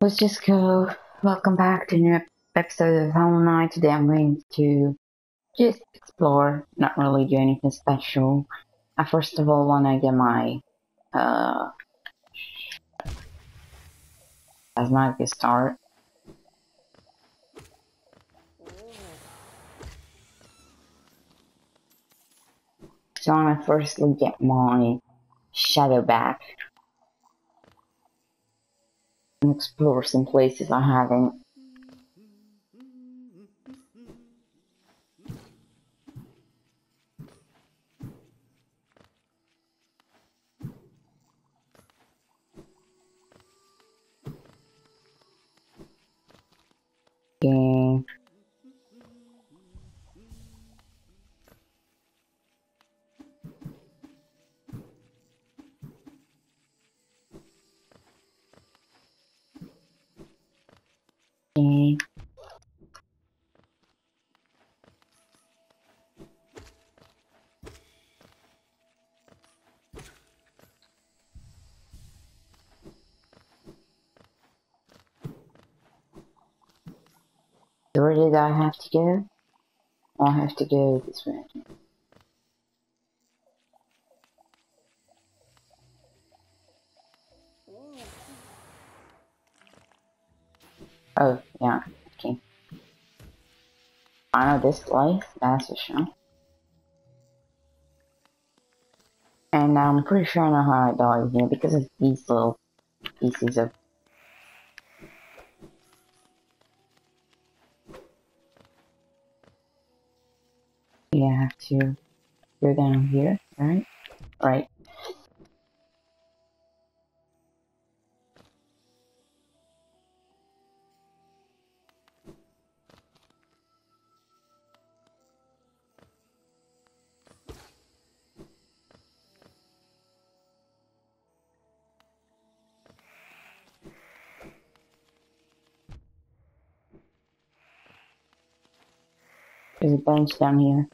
Let's just go. Welcome back to a new episode of Hollow Knight. Today I'm going to just explore, not really do anything special. I first of all want to get my, uh, as my good start. So I'm gonna firstly get my shadow back and explore some places I haven't. Where did I have to go? I have to go this way. Oh, yeah, okay. I know this place, that's for sure. And I'm pretty sure I know how I died here because of these little pieces of Yeah, I have to go down here, right? Right. There's a bench down here.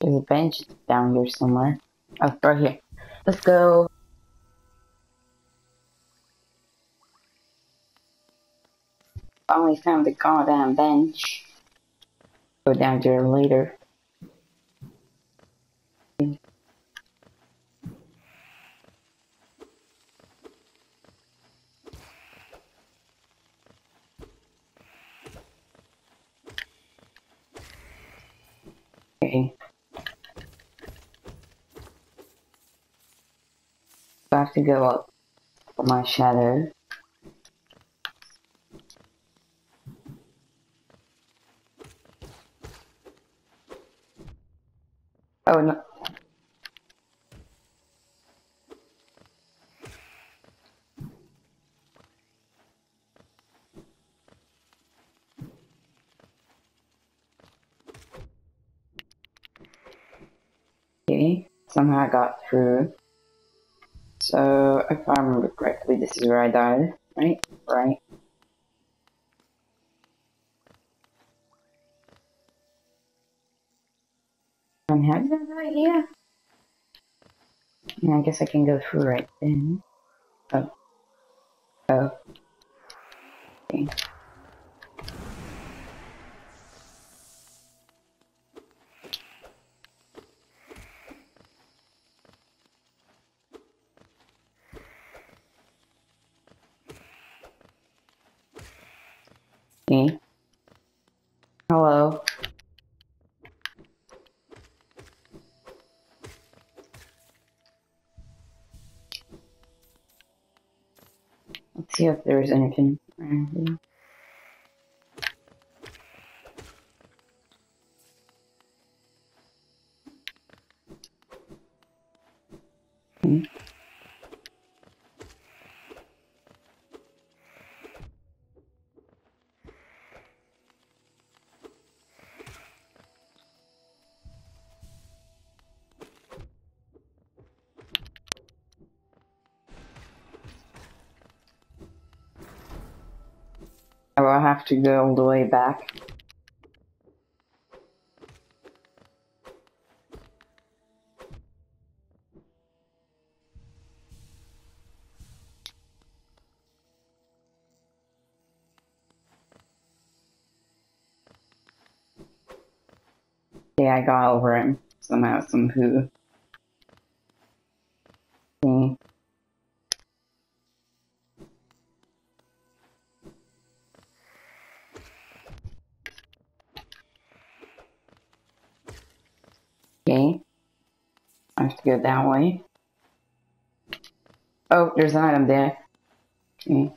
There's a bench down here somewhere. Oh, right here. Let's go. Finally found the goddamn bench. Go down there later. Okay. I have to go up for my shadow. Oh no. Okay, somehow I got through. So, if I remember correctly, this is where I died, right? Right. And have that right here? Yeah, I guess I can go through right then. Oh. Oh. Okay. If there's anything around here. Hmm. to go all the way back. Yeah, I got over him somehow, some who. Have to go that way. Oh, there's an item there. Okay.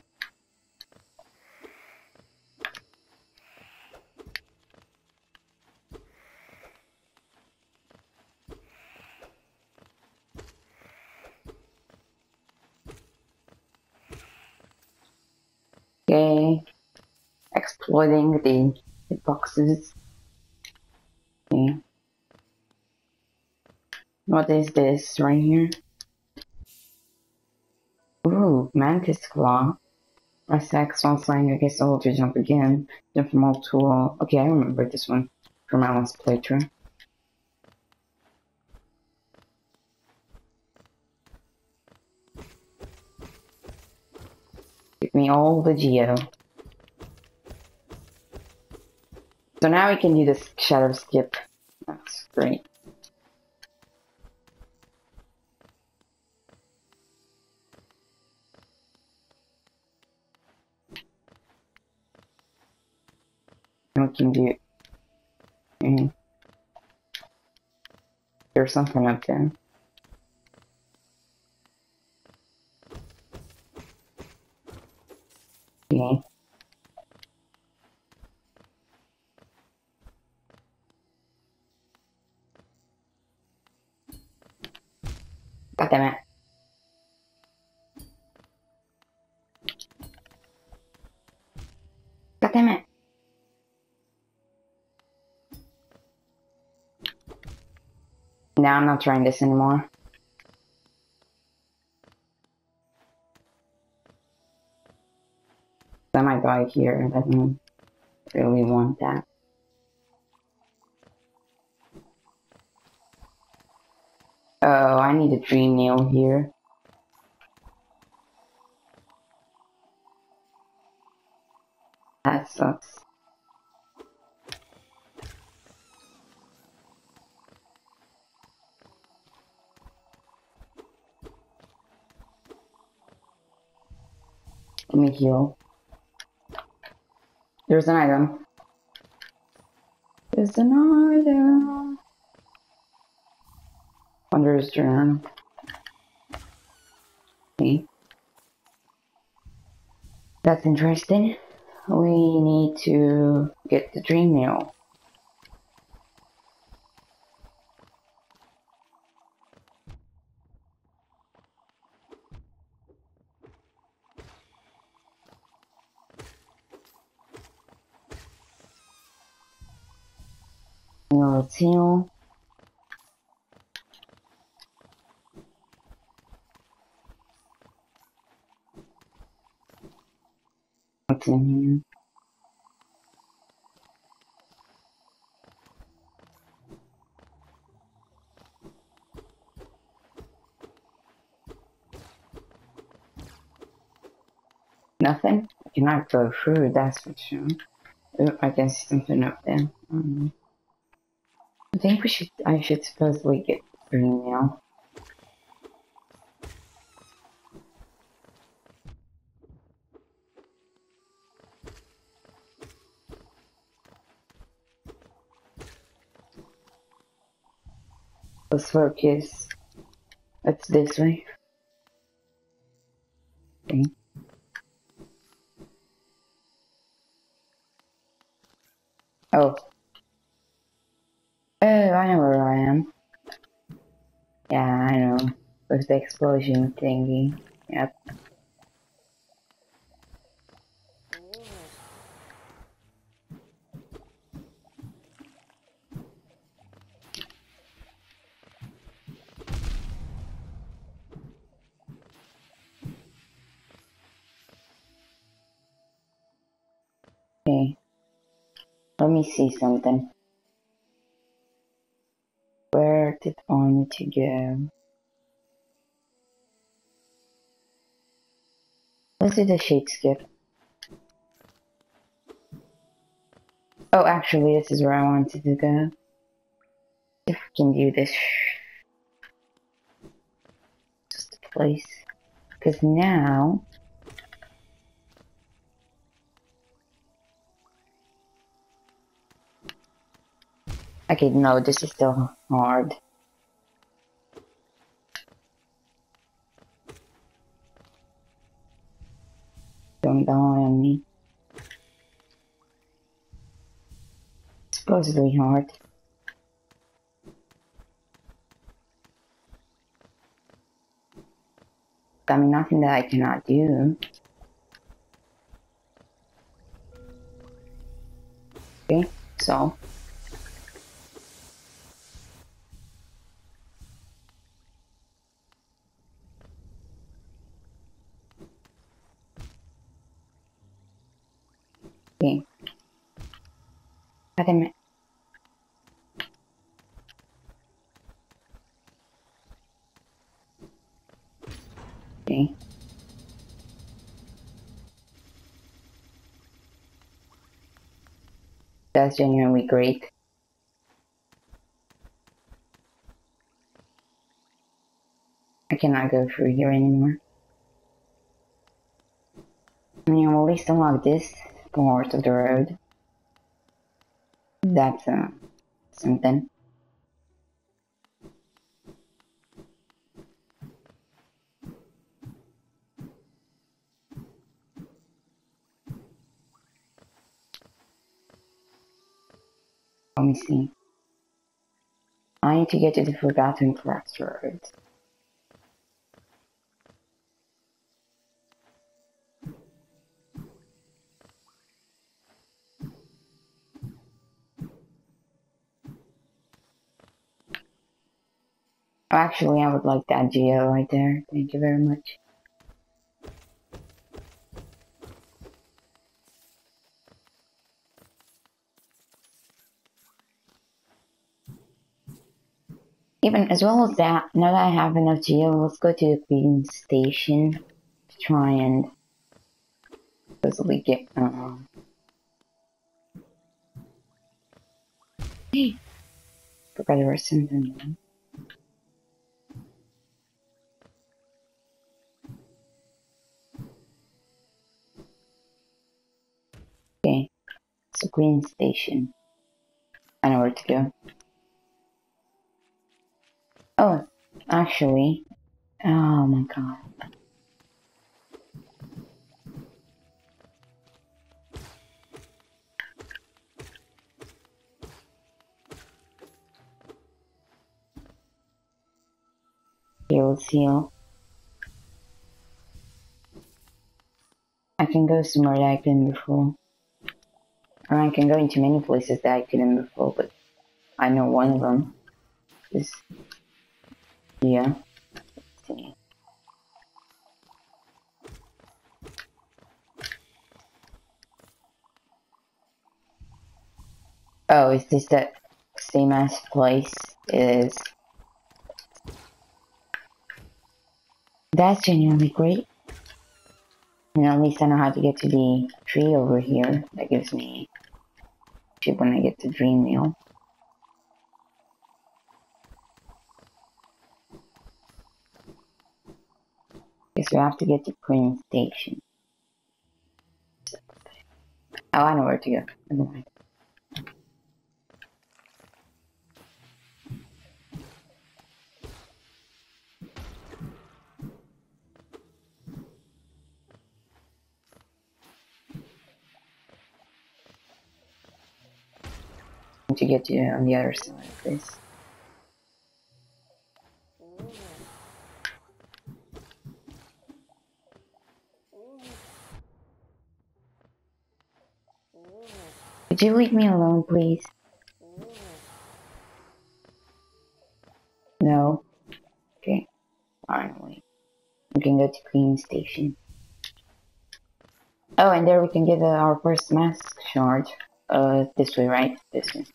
Okay. Exploiting the, the boxes. Okay. What is this right here? Ooh, Mantis Claw. Press X while flying against the to jump again. Jump from all tool. Okay, I remember this one from my last playthrough. Give me all the geo. So now we can do this shadow skip. That's great. Can it. Mm. There's something up there. Okay. Now I'm not trying this anymore. I might buy here. I don't really want that. Oh, I need a dream nail here. That sucks. Me heal. There's an item. There's an item. Wanderer's journal. Okay. That's interesting. We need to get the dream nail. Nothing? I cannot go through, that's for sure. Oh, I can see something up there. Mm-hmm. I think we should, I should supposedly get through now. Let's focus. That's this way. Okay. Oh, With the explosion thingy. Yep. Okay. Let me see something. Where did I need to go? Let's do the shade skip. Oh, actually, this is where I wanted to go. If we can do this. Just a place. Because now. Okay, no, this is still hard. Don't die on me. Supposedly hard. I mean, nothing that I cannot do. Okay, so. Espérame. Okay. That's genuinely great. I cannot go through here anymore. I mean, I'll at least unlock this part of the road. That's uh, something. Let me see. I need to get to the Forgotten Crossroads. Actually, I would like that geo right there. Thank you very much. Even as well as that, now that I have enough geo, let's go to the Queen Station to try and supposedly get. Uh, forgot there was something. Okay, it's a Queen Station. I know where to go. Oh, actually, oh my god. Heal, seal. I can go somewhere that I couldn't before. Or I can go into many places that I couldn't before, but I know one of them is yeah. Oh, is this that same ass place? Is that's genuinely great. And at least I know how to get to the tree over here. That gives me when I get to Dream Nail. Guess we have to get to Queen Station. Oh, I know where to go. To get you on the other side of this. Could you leave me alone, please? No. Okay. Finally. We can go to Queen Station. Oh, and there we can get uh, our first mask shard. Uh, this way, right? This way.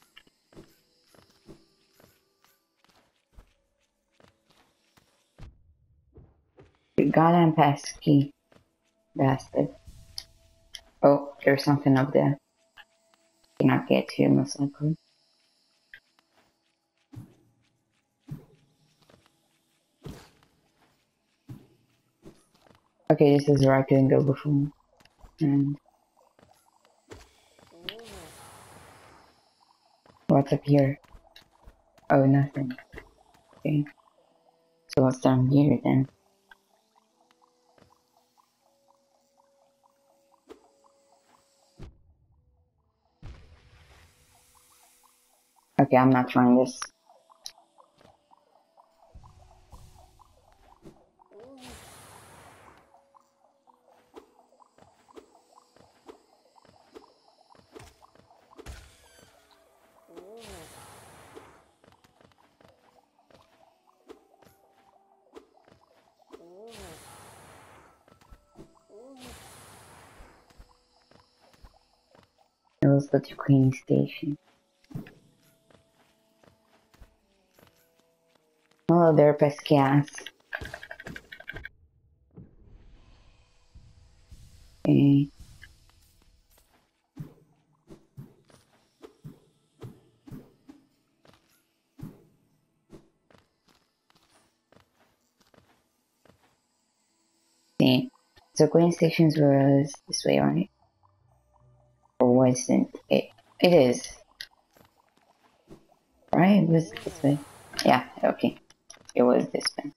Galampaski bastard. Oh, there's something up there. Cannot get here, most likely. Okay, this is where I couldn't go before. And what's up here? Oh, nothing. Okay. So what's down here then? Okay, I'm not trying this. It was the cleaning station. There, Pescas. Okay. Okay. So Queen Stations was this way, right? Or wasn't it? It is. Right? It was this way. Yeah, okay. It was this one.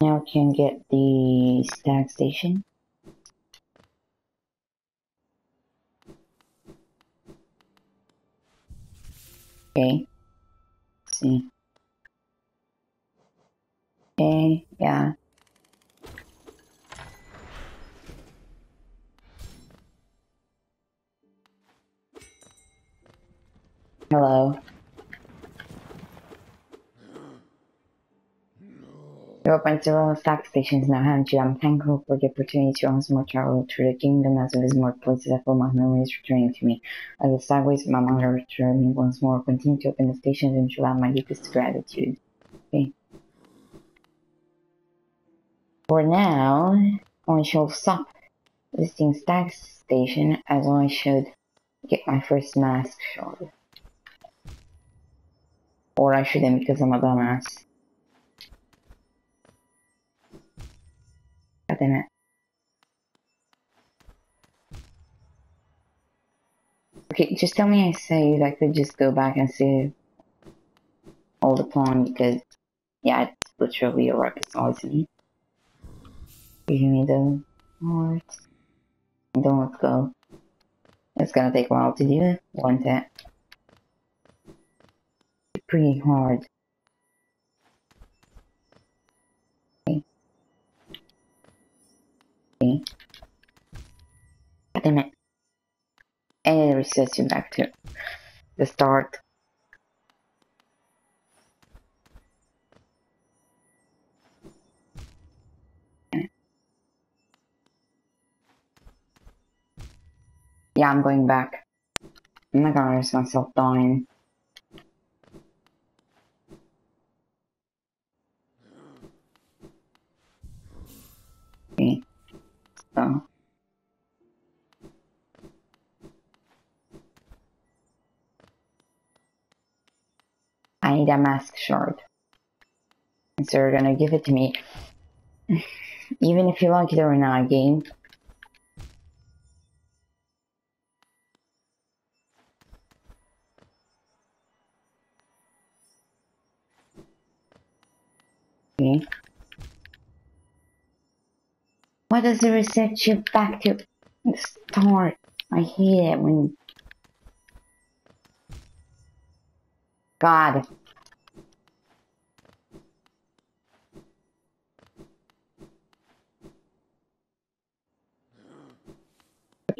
Now we can get the stag station. Okay. Let's see. Okay, yeah. Hello. You opened several stag stations now, haven't you? I'm thankful for the opportunity to once more travel through the kingdom as well as more places I feel my memories returning to me. I look sideways my mother returning once more. Continue to open the stations and show out my deepest gratitude. Okay. For now, I shall stop visiting Stag Station as I should get my first mask shard. Or I shouldn't because I'm a dumbass. Damn it. Okay, just tell me I saved. I could just go back and save all the pawn because, yeah, it's literally a rocket poison. Give me the hearts. Then let's go. It's gonna take a while to do it, won't it? Pretty hard. God damn it. And it resets you back to the start. Yeah, I'm going back. I'm not gonna risk myself dying. Okay. So. I need a mask shard. And so you're gonna give it to me. Even if you like it or not, game. Okay. Why does it reset you back to the start? I hate it when. God.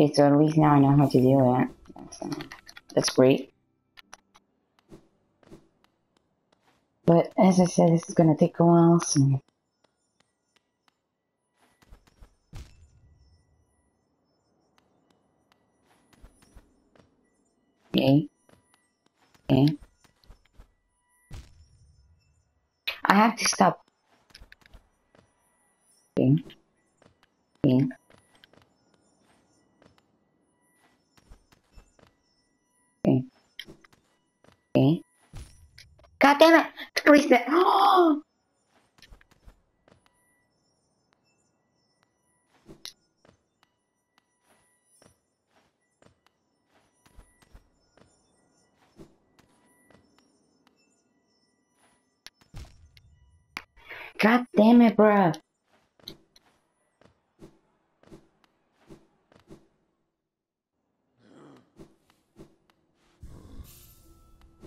Okay, so at least now I know how to do it. That's, uh, that's great. But as I said, this is gonna take a while, so. Okay. Okay. I have to stop.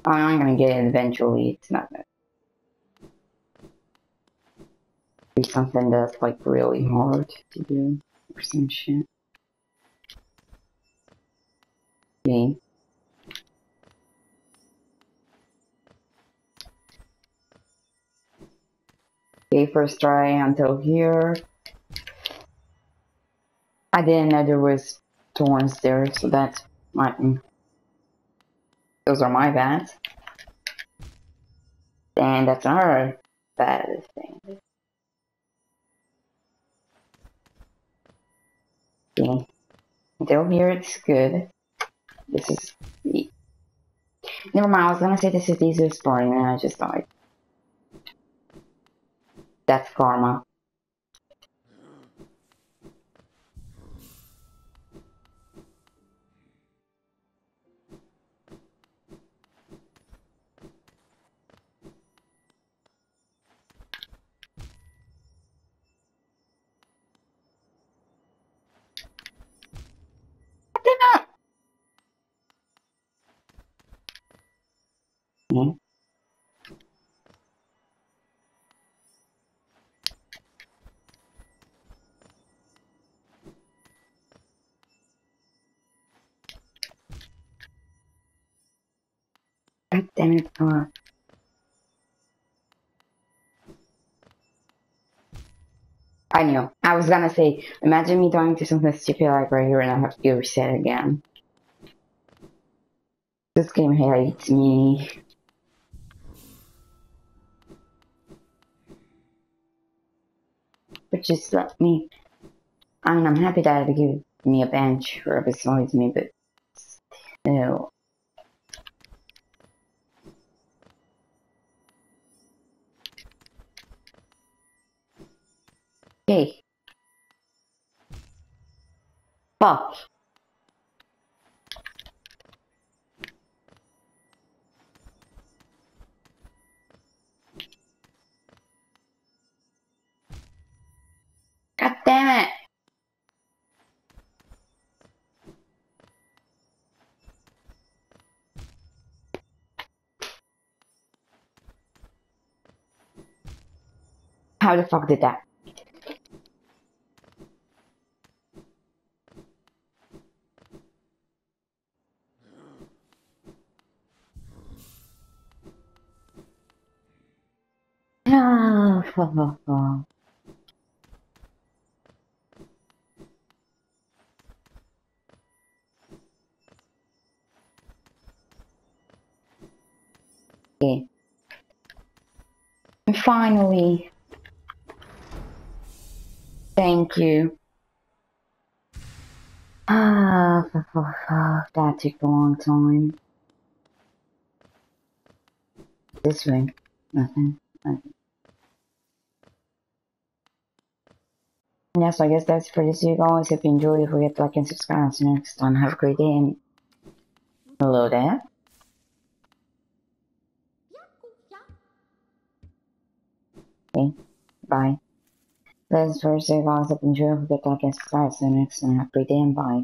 I'm gonna get it eventually. It's not gonna be something that's like really hard to do or some shit. Me. Okay, first try until here. I didn't know there was thorns there, so that's my those are my bats. And that's our bad thing. Okay. Until here it's good. This is Never mind, I was gonna say this is the easiest part and I just thought that's karma. Damn it, uh, I knew. I was gonna say, imagine me going to something stupid like right here and I have to go reset again. This game hates me. But just let me. I mean, I'm happy that they give me a bench or besides me, but still. Fuck. God damn it. How the fuck did that? Ah, Okay. And finally, thank you. Ah, that took a long time. This ring, nothing. nothing. Yes, I guess that's for this you guys. If you enjoyed, don't forget to like and subscribe. See you next time. Have a great day and hello there. Okay, bye. That's for you guys. If you enjoyed, don't forget to like and subscribe. See you next time. Have a great day and bye.